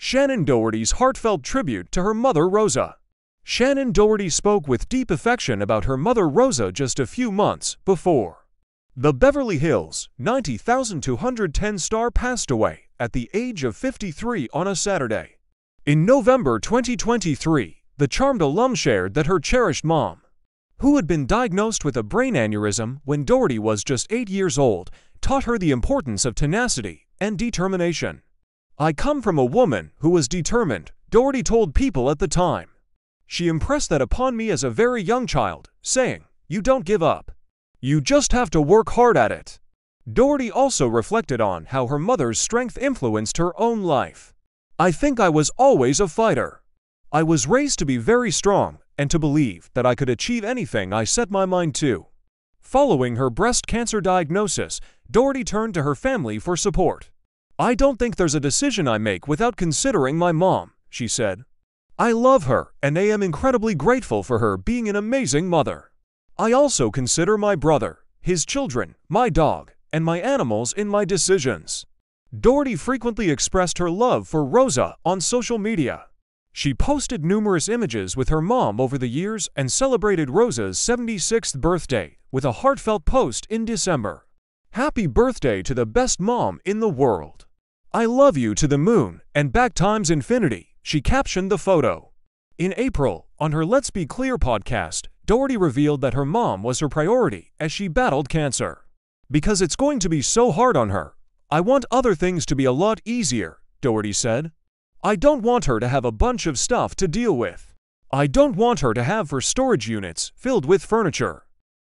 Shannen Doherty's heartfelt tribute to her mother Rosa. Shannen Doherty spoke with deep affection about her mother Rosa just a few months before. The Beverly Hills 90,210 star passed away at the age of 53 on a Saturday. In November 2023, the charmed alum shared that her cherished mom, who had been diagnosed with a brain aneurysm when Doherty was just 8 years old, taught her the importance of tenacity and determination. I come from a woman who was determined, Doherty told people at the time. She impressed that upon me as a very young child, saying, You don't give up. You just have to work hard at it. Doherty also reflected on how her mother's strength influenced her own life. I think I was always a fighter. I was raised to be very strong and to believe that I could achieve anything I set my mind to. Following her breast cancer diagnosis, Doherty turned to her family for support. I don't think there's a decision I make without considering my mom, she said. I love her, and I am incredibly grateful for her being an amazing mother. I also consider my brother, his children, my dog, and my animals in my decisions. Doherty frequently expressed her love for Rosa on social media. She posted numerous images with her mom over the years and celebrated Rosa's 76th birthday with a heartfelt post in December. Happy birthday to the best mom in the world. I love you to the moon and back times infinity she captioned the photo. In April, on her Let's Be Clear podcast, Doherty revealed that her mom was her priority as she battled cancer. Because it's going to be so hard on her, I want other things to be a lot easier, Doherty said. I don't want her to have a bunch of stuff to deal with. I don't want her to have her storage units filled with furniture.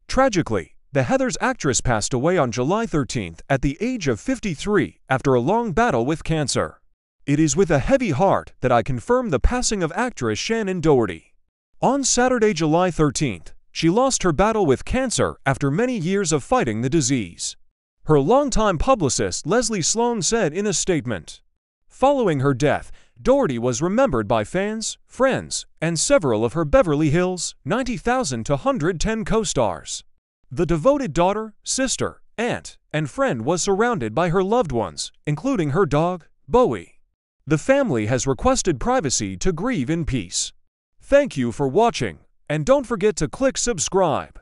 Tragically, the Heathers actress passed away on July 13th at the age of 53 after a long battle with cancer. It is with a heavy heart that I confirm the passing of actress Shannen Doherty. On Saturday, July 13th, she lost her battle with cancer after many years of fighting the disease. Her longtime publicist Leslie Sloan said in a statement. Following her death, Doherty was remembered by fans, friends, and several of her Beverly Hills 90,000 to 110 co-stars. The devoted daughter, sister, aunt, and friend was surrounded by her loved ones, including her dog, Bowie. The family has requested privacy to grieve in peace. Thank you for watching, and don't forget to click subscribe.